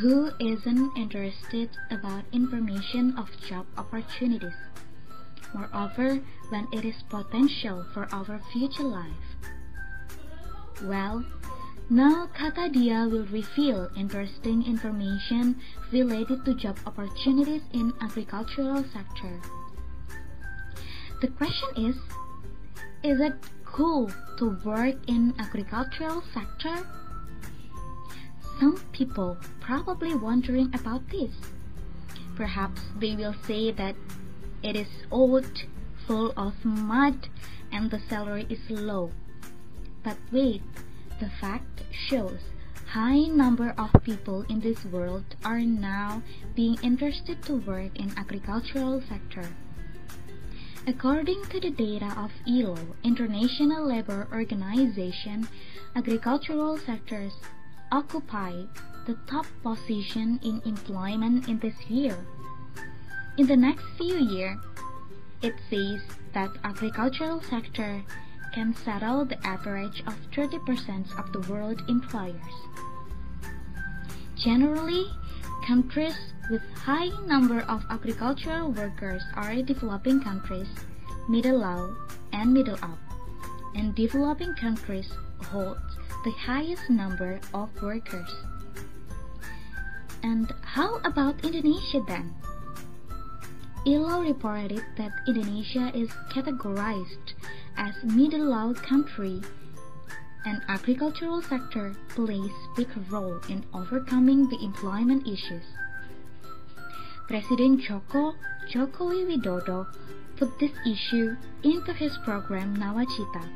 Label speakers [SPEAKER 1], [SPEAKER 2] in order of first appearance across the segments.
[SPEAKER 1] Who isn't interested about information of job opportunities? Moreover, when it is potential for our future life. Well, now Katadia will reveal interesting information related to job opportunities in agricultural sector. The question is, is it cool to work in agricultural sector? Some people probably wondering about this. Perhaps they will say that it is old, full of mud, and the salary is low. But wait, the fact shows high number of people in this world are now being interested to work in agricultural sector. According to the data of ILO, International Labour Organization, agricultural sectors occupy the top position in employment in this year. In the next few years, it says that agricultural sector can settle the average of 30% of the world employers. Generally, countries with high number of agricultural workers are developing countries, middle low and middle up, and developing countries hold the highest number of workers. And how about Indonesia then? ILO reported that Indonesia is categorized as middle-low country and agricultural sector plays big role in overcoming the employment issues. President Joko Jokowi Widodo put this issue into his program Nawacita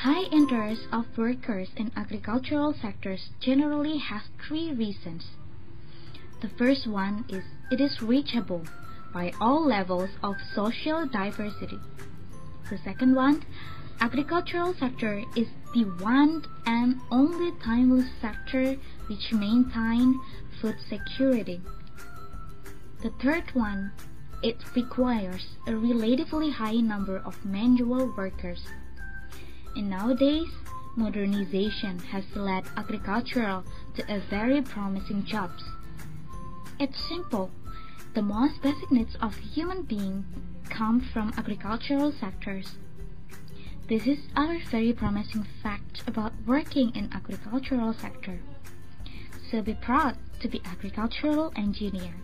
[SPEAKER 1] High interest of workers in agricultural sectors generally has three reasons. The first one is it is reachable by all levels of social diversity. The second one, agricultural sector is the one and only timeless sector which maintain food security. The third one, it requires a relatively high number of manual workers and nowadays, modernization has led agricultural to a very promising jobs. It's simple. The most basic needs of human being come from agricultural sectors. This is our very promising fact about working in agricultural sector. So be proud to be agricultural engineer.